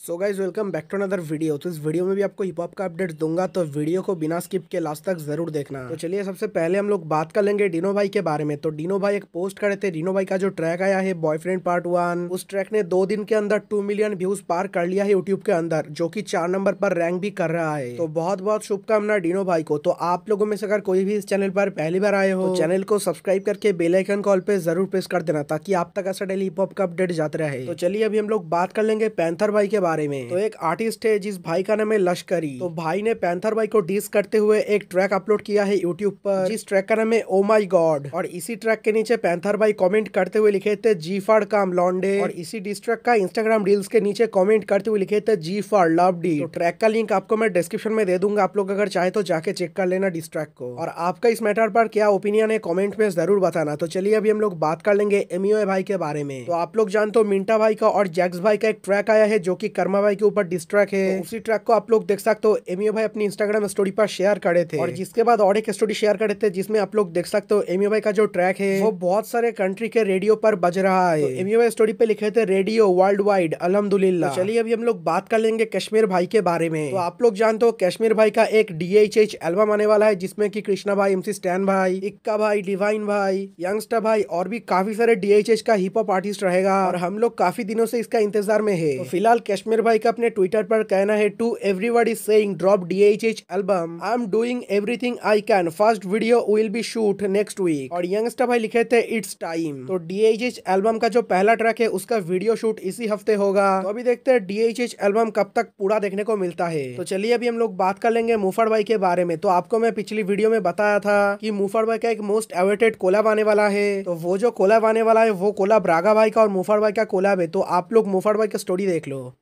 So guys welcome back to another video तो इस video में भी आपको हिप हॉप का अपडेट दूँगा तो वीडियो को बिना स्किप के लास्ट तक ज़रूर देखना। तो चलिए, सबसे पहले हम लोग बात कर लेंगे डिनो भाई के बारे में। तो डिनो भाई एक पोस्ट करे थे, डिनो भाई का जो ट्रैक आया है बॉयफ्रेंड पार्ट वन उस ट्रैक ने दो दिन के अंदर टू मिलियन व्यूज़ पार कर लिया है यूट्यूब के अंदर, जो की चार नंबर पर रैंक भी कर रहा है। तो बहुत बहुत शुभकामना डिनो भाई को। तो आप लोगों में से अगर कोई भी इस चैनल पर पहली बार आए हो चैनल को सब्सक्राइब करके बेलाइकन कॉल पे ज़रूर प्रेस कर देना, ताकि आप तक ऐसा डेली हिप हॉप का अपडेट जाते रहे। तो चलिए, अभी हम लोग बात कर लेंगे पैंथर भाई के बारे में। तो एक आर्टिस्ट है, जिस भाई का नाम है लश्करी। तो भाई ने पैंथर भाई को डिस करते हुए एक ट्रैक अपलोड किया है यूट्यूब पर, जिस ट्रैक का नाम है ओ माई गॉड और इसी ट्रैक के नीचे पैंथर भाई कमेंट करते हुए लिखे थे जी फाड़ काम लॉन्डे और इसी डिस ट्रैक का इंस्टाग्राम रील्स के नीचे कमेंट करते हुए लिखे थे जी फाड़ लव डी ट्रैक का लिंक आपको मैं डिस्क्रिप्शन में दे दूँगा, आप लोग अगर चाहे तो जाके चेक कर लेना डिस ट्रैक को। और आपका इस मैटर पर क्या ओपिनियन है कॉमेंट में ज़रूर बताना। तो चलिए अभी हम लोग बात कर लेंगे एमयू भाई के बारे में। तो आप लोग जानते हो मिंटा भाई का और जैक्स भाई का एक ट्रैक आया है, जो की कर्मा भाई के ऊपर डिस ट्रैक है। तो उसी ट्रैक को आप लोग देख सकते हो। एमियो भाई अपनी इंस्टाग्राम स्टोरी पर शेयर करे थे। और जिसके बाद और एक स्टोरी शेयर करे थे जिसमें आप लोग देख सकते हो एमियो भाई का जो ट्रैक है। वो बहुत सारे कंट्री के रेडियो पर बज रहा है। एमियो भाई स्टोरी पे लिखे थे रेडियो वर्ल्ड वाइड अलहमदुल्ला तो चलिए अभी हम लोग बात कर लेंगे कश्मीर भाई के बारे में। तो आप लोग जानते हो कश्मीर भाई का एक डीएचएच एल्बम आने वाला है जिसमें की कृष्णा भाई एमसी स्टैन भाई इक्का भाई डिवाइन भाई यंगस्टर भाई और भी काफ़ी सारे डीएचएच का हिप हॉप आर्टिस्ट रहेगा। और हम लोग काफ़ी दिनों से इसका इंतज़ार में है। तो फ़िलहाल कश्मीर भाई का अपने ट्विटर पर कहना है to everybody is saying, drop DHH album. I'm doing everything I can. First video will be shoot next week. और यंगस्टर भाई लिखे थे इट्स टाइम तो DHH एल्बम का जो पहला ट्रैक है, उसका वीडियो शूट इसी हफ़्ते होगा। तो अभी देखते हैं DHH एल्बम कब तक पूरा देखने को मिलता है। तो चलिए अभी हम लोग बात कर लेंगे मुफड़ भाई के बारे में। तो आपको मैं पिछली वीडियो में बताया था कि मुफर भाई का एक मोस्ट एवेटेड कोलाब आने वाला है। तो वो जो कोलाब आने वाला है, वो कोलाब रागा भाई का और मुफड़ भाई का कोलाब है। तो आप लोग मुफड़ भाई का स्टोरी देख लो।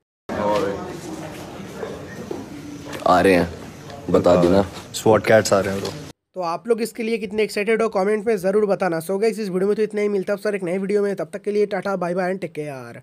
आ रहे हैं। बता देना। स्वॉट कैट्स आ रहे हैं ब्रो तो आप लोग इसके लिए कितने एक्साइटेड हो? कमेंट में ज़रूर बताना। सो गए इस वीडियो में तो इतना ही। मिलता है सर एक नए वीडियो में। तब तक के लिए tata bye bye and take care